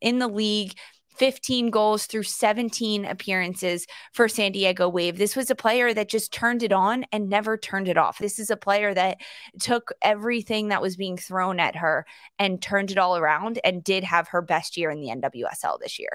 in the league. 15 goals through 17 appearances for San Diego Wave. This was a player that just turned it on and never turned it off. This is a player that took everything that was being thrown at her and turned it all around and did have her best year in the NWSL this year.